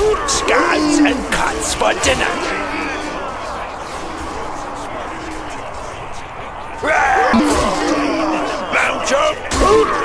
Scones and cuts for dinner. Mount your